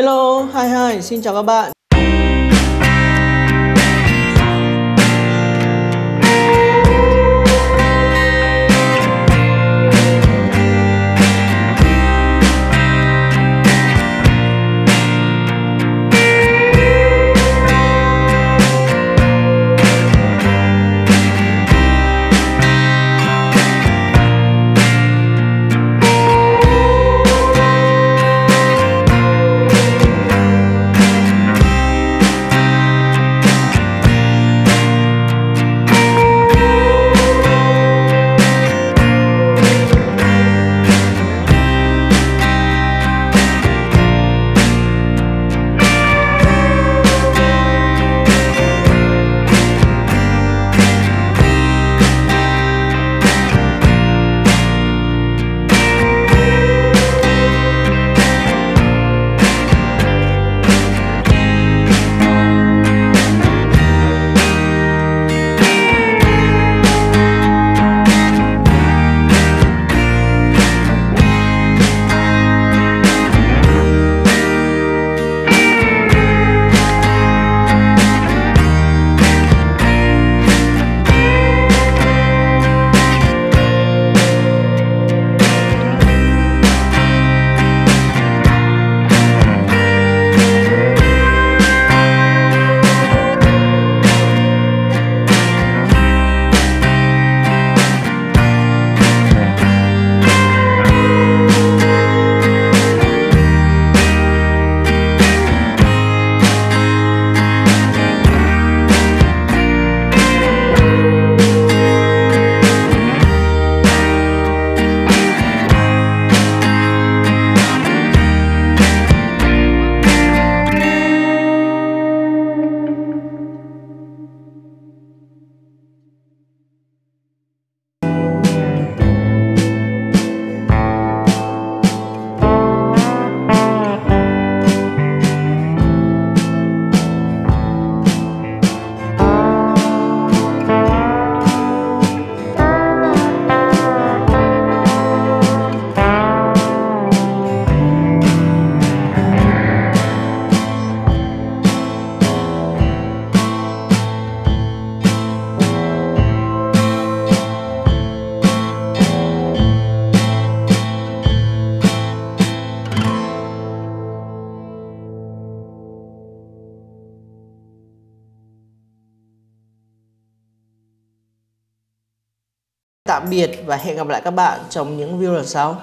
Hello, hi hi, xin chào các bạn. Tạm biệt và hẹn gặp lại các bạn trong những video lần sau.